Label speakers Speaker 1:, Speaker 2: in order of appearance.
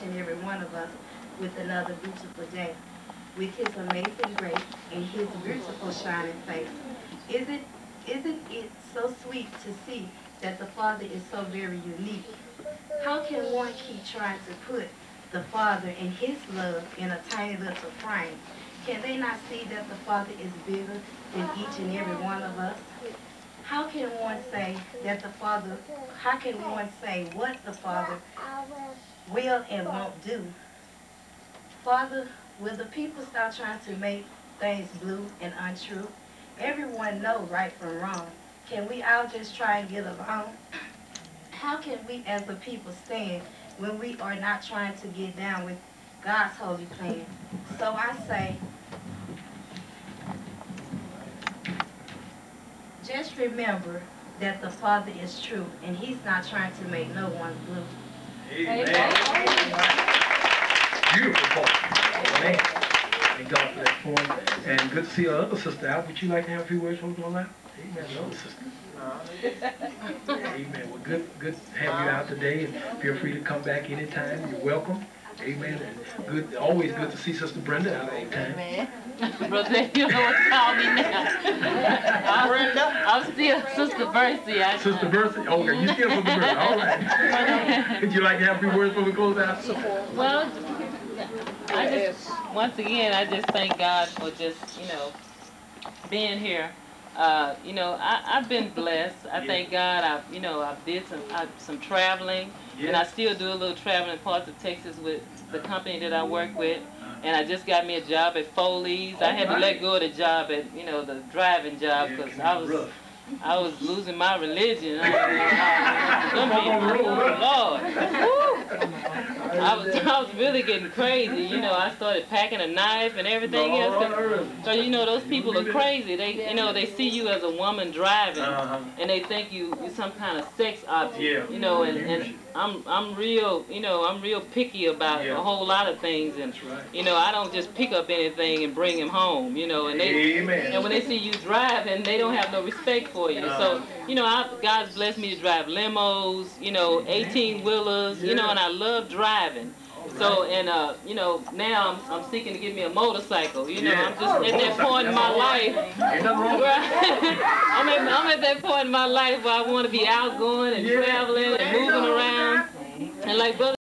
Speaker 1: each and every one of us with another beautiful day. With his amazing grace and his beautiful shining face. Isn't, isn't it so sweet to see that the Father is so very unique? How can one keep trying to put the Father and his love in a tiny little frame? Can they not see that the Father is bigger than each and every one of us? How can one say that the Father, how can one say what the Father will and won't do? Father, will the people stop trying to make things blue and untrue? Everyone know right from wrong. Can we all just try and get along? How can we as a people stand when we are not trying to get down with God's holy plan? So I say, just remember that the Father is true and he's not trying to make no one blue.
Speaker 2: Amen. Beautiful poem. Amen. Thank God for that poem. And good to see our other sister out. Would you like to have a few words from on that? Amen. Another sister. Amen. Well, good, good to have you out today. And feel free to come back anytime. You're welcome. Amen. And good, always good to see Sister Brenda out all the time.
Speaker 3: Amen. Brother, you know what to call me now. Brenda? I'm still Sister Bercy. I,
Speaker 2: Sister Bercy? Okay, you still Sister Bercy. All right. Would you like to have a few words before we close out?
Speaker 3: Well, I just, once again, I just thank God for just, you know, being here. Uh, you know, I, I've been blessed. I
Speaker 2: Yeah.
Speaker 3: thank God. I, you know, I did some I, some traveling, and I still do a little traveling in parts of Texas with the company that I work with. And I just got me a job at Foley's. I had to let go of the job at, you know, the driving job because
Speaker 2: can
Speaker 3: I was
Speaker 2: rough.
Speaker 3: I was losing my religion. I
Speaker 2: Come on the road,
Speaker 3: Lord. I was, I was really getting crazy. You know, I started packing a knife and everything else. So you know, those people are crazy. They, you know, they see you as a woman driving,
Speaker 2: Uh-huh.
Speaker 3: and they think you you some kind of sex object. You know, and, and I'm I'm real. You know, I'm real picky about a whole lot of things, and you know, I don't just pick up anything and bring him home. You know, and they. And when they see you driving, they don't have no respect for you. So, you know, I, God's blessed me to drive limos, you know, 18 wheelers, you know, and I love driving. So, and, uh, you know, now I'm, I'm seeking to get me a motorcycle. You know, I'm just at that point in my life.
Speaker 2: Ain't nothing wrong with
Speaker 3: Where I'm, at, I'm at that point in my life where I want to be outgoing and
Speaker 2: Yeah.
Speaker 3: traveling and moving around. And like Brother